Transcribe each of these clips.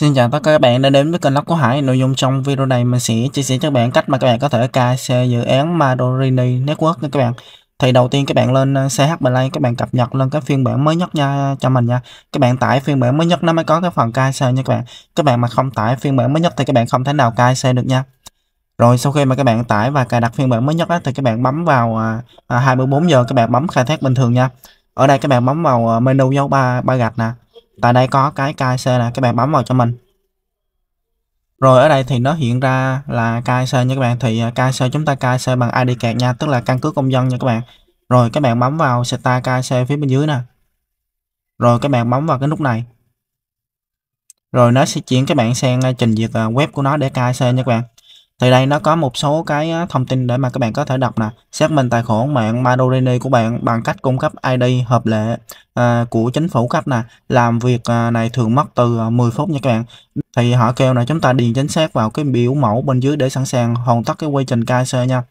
Xin chào tất cả các bạn đã đến với kênh Lóc của Hải. Nội dung trong video này mình sẽ chia sẻ cho các bạn cách mà các bạn có thể cài xe dự án Madorini Network nha các bạn. Thì đầu tiên các bạn lên CH Play các bạn cập nhật lên cái phiên bản mới nhất nha cho mình nha. Các bạn tải phiên bản mới nhất nó mới có cái phần cài xe nha các bạn. Các bạn mà không tải phiên bản mới nhất thì các bạn không thể nào cài xe được nha. Rồi sau khi mà các bạn tải và cài đặt phiên bản mới nhất á, thì các bạn bấm vào à, 24 giờ các bạn bấm khai thác bình thường nha. Ở đây các bạn bấm vào menu dấu ba ba gạch nè tại đây có cái KC nè các bạn bấm vào cho mình. Rồi ở đây thì nó hiện ra là KC nha các bạn. Thì à, KC chúng ta KC bằng ID kẹt nha tức là căn cước công dân nha các bạn. Rồi các bạn bấm vào Start KC phía bên dưới nè. Rồi các bạn bấm vào cái nút này. Rồi nó sẽ chuyển các bạn sang à, trình duyệt à, web của nó để KC nha các bạn thì đây nó có một số cái thông tin để mà các bạn có thể đọc nè. Xác minh tài khoản mạng Madurini của bạn bằng cách cung cấp ID hợp lệ à, của chính phủ cấp nè. Làm việc à, này thường mất từ à, 10 phút nha các bạn. Thì họ kêu là chúng ta điền chính xác vào cái biểu mẫu bên dưới để sẵn sàng hoàn tất cái quy trình KC nha.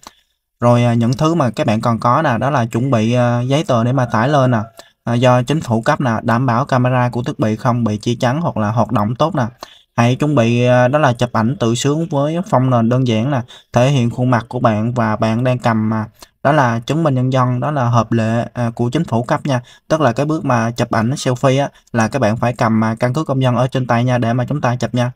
Rồi à, những thứ mà các bạn còn có nè đó là chuẩn bị giấy tờ để mà tải lên nè. À, do chính phủ cấp nè đảm bảo camera của thiết bị không bị chia chắn hoặc là hoạt động tốt nè. Hãy chuẩn bị ờ, đó là chụp ảnh tự sướng với phông nền đơn giản là thể hiện khuôn mặt của bạn và bạn đang cầm mà đó là chứng minh nhân dân, đó là hợp lệ à, của chính phủ cấp nha. Tức là cái bước mà chụp ảnh selfie á là các bạn phải cầm mà căn cước công dân ở trên tay nha để mà chúng ta chụp nha.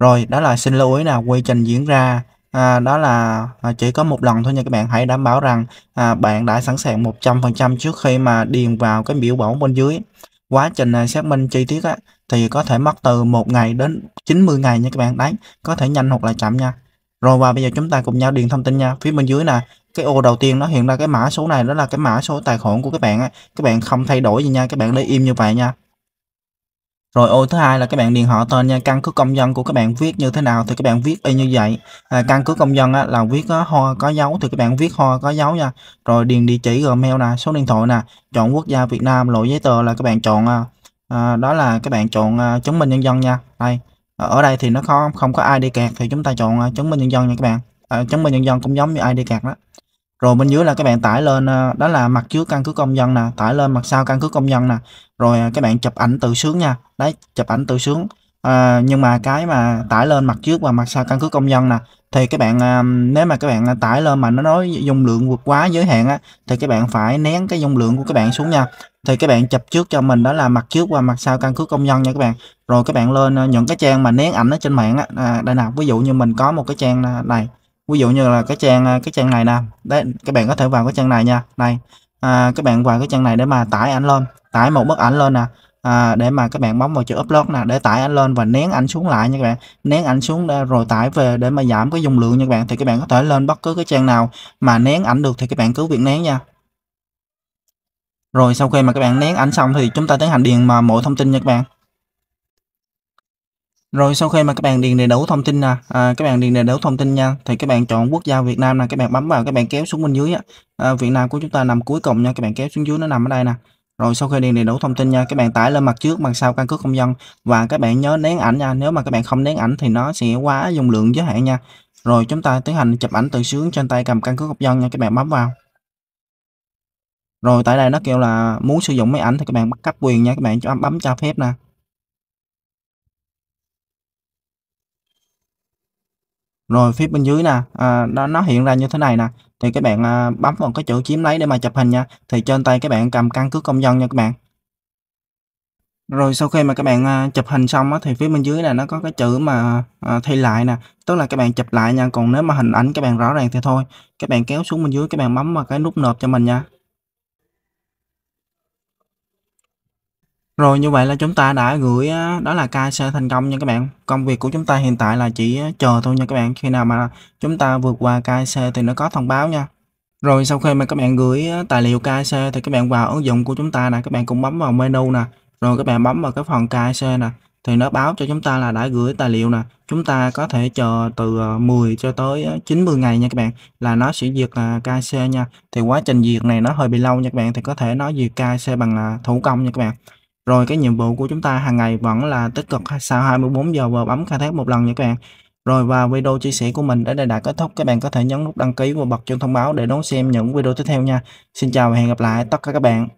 Rồi, đó là xin lưu ý là quy trình diễn ra à, đó là à, chỉ có một lần thôi nha các bạn. Hãy đảm bảo rằng à, bạn đã sẵn sàng 100% trước khi mà điền vào cái biểu mẫu bên dưới quá trình à, xác minh chi tiết á, thì có thể mất từ một ngày đến 90 ngày nha các bạn. Đấy có thể nhanh hoặc là chậm nha. Rồi và bây giờ chúng ta cùng nhau điền thông tin nha. Phía bên dưới nè cái ô đầu tiên nó hiện ra cái mã số này đó là cái mã số tài khoản của các bạn á. Các bạn không thay đổi gì nha các bạn để im như vậy nha. Rồi ô thứ hai là các bạn điền họ tên nha, căn cước công dân của các bạn viết như thế nào thì các bạn viết y như vậy. À, căn cước công dân á, là viết á, ho có dấu thì các bạn viết ho có dấu nha. Rồi điền địa chỉ Gmail nè, số điện thoại nè, chọn quốc gia Việt Nam, loại giấy tờ là các bạn chọn à, à, đó là các bạn chọn à, chứng minh nhân dân nha. Đây. Ờ, ở đây thì nó không không có ID kẹt thì chúng ta chọn à, chứng minh nhân dân nha các bạn. À, chứng minh nhân dân cũng giống như ID kẹt đó rồi bên dưới là các bạn tải lên đó là mặt trước căn cước công dân nè tải lên mặt sau căn cước công dân nè rồi các bạn chụp ảnh tự sướng nha đấy chụp ảnh tự sướng à, nhưng mà cái mà tải lên mặt trước và mặt sau căn cước công dân nè thì các bạn à, nếu mà các bạn à, tải lên mà nó nói dung lượng vượt quá giới hạn á thì các bạn phải nén cái dung lượng của các bạn xuống nha. Thì các bạn chụp trước cho mình đó là mặt trước và mặt sau căn cước công dân nha các bạn. Rồi các bạn lên à, những cái trang mà nén ảnh ở trên mạng á à, đây nào ví dụ như mình có một cái trang này ví dụ như là cái trang cái trang này nè đấy các bạn có thể vào cái trang này nha này à, các bạn vào cái trang này để mà tải ảnh lên tải một bức ảnh lên nè à, để mà các bạn bấm vào chữ upload nè để tải ảnh lên và nén ảnh xuống lại nha các bạn nén ảnh xuống rồi tải về để mà giảm cái dung lượng nha các bạn thì các bạn có thể lên bất cứ cái trang nào mà nén ảnh được thì các bạn cứ việc nén nha rồi sau khi mà các bạn nén ảnh xong thì chúng ta tiến hành điền mà mọi thông tin nha các bạn rồi sau khi mà các bạn điền đầy đủ thông tin nè, à, các bạn điền đầy đủ thông tin nha, thì các bạn chọn quốc gia Việt Nam nè, các bạn bấm vào các bạn kéo xuống bên dưới á. À, Việt Nam của chúng ta nằm cuối cùng nha, các bạn kéo xuống dưới nó nằm ở đây nè. Rồi sau khi điền đầy đủ thông tin nha, các bạn tải lên mặt trước, mặt sau căn cước công dân và các bạn nhớ nén ảnh nha. Nếu mà các bạn không nén ảnh thì nó sẽ quá dung lượng giới hạn nha. Rồi chúng ta tiến hành chụp ảnh từ sướng trên tay cầm căn cước công dân nha, các bạn bấm vào. Rồi tại đây nó kêu là muốn sử dụng máy ảnh thì các bạn bắt cấp quyền nha, các bạn cho bấm cho phép nè. Rồi phía bên dưới nè, à, nó nó hiện ra như thế này nè, thì các bạn, à, bấm vào cái chữ chiếm lấy để mà chụp hình nha, thì trên tay các bạn cầm căn cước công dân nha các bạn. Rồi sau khi mà các bạn, à, chụp hình xong á, thì phía bên dưới này nó có cái chữ mà, à, thay lại nè, tức là các bạn chụp lại nha, còn nếu mà hình ảnh các bạn rõ ràng thì thôi, các bạn kéo xuống bên dưới các bạn bấm vào cái nút nộp cho mình nha. Rồi như vậy là chúng ta đã gửi đó là KC thành công nha các bạn. Công việc của chúng ta hiện tại là chỉ chờ thôi nha các bạn. Khi nào mà chúng ta vượt qua KC thì nó có thông báo nha. Rồi sau khi mà các bạn gửi tài liệu KC thì các bạn vào ứng dụng của chúng ta nè, các bạn cũng bấm vào menu nè. Rồi các bạn bấm vào cái phần KC nè thì nó báo cho chúng ta là đã gửi tài liệu nè. Chúng ta có thể chờ từ ờ, 10 cho tới 90 ngày nha các bạn là nó sẽ duyệt à, KC nha. Thì quá trình duyệt này nó hơi bị lâu nha các bạn thì có thể nó duyệt KC bằng à, thủ công nha các bạn. Rồi cái nhiệm vụ của chúng ta hàng ngày vẫn là tích cực sau 24 giờ và bấm khai thác một lần nha các bạn. Rồi và video chia sẻ của mình đến đây đã kết thúc. Các bạn có thể nhấn nút đăng ký và bật chuông thông báo để đón xem những video tiếp theo nha. Xin chào và hẹn gặp lại tất cả các bạn.